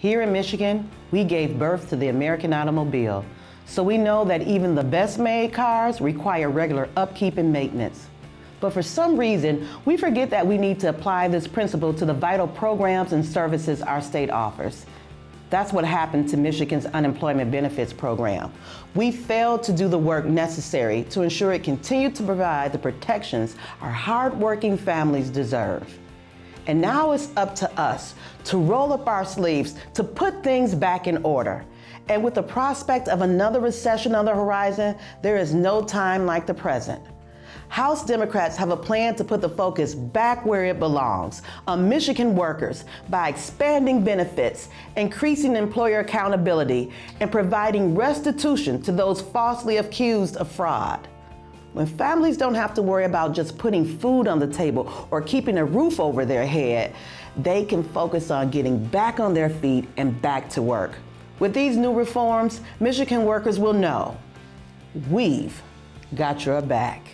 Here in Michigan, we gave birth to the American automobile, so we know that even the best made cars require regular upkeep and maintenance. But for some reason, we forget that we need to apply this principle to the vital programs and services our state offers. That's what happened to Michigan's unemployment benefits program. We failed to do the work necessary to ensure it continued to provide the protections our hardworking families deserve. And now it's up to us to roll up our sleeves to put things back in order. And with the prospect of another recession on the horizon, there is no time like the present. House Democrats have a plan to put the focus back where it belongs on Michigan workers by expanding benefits, increasing employer accountability, and providing restitution to those falsely accused of fraud. When families don't have to worry about just putting food on the table or keeping a roof over their head, they can focus on getting back on their feet and back to work. With these new reforms, Michigan workers will know we've got your back.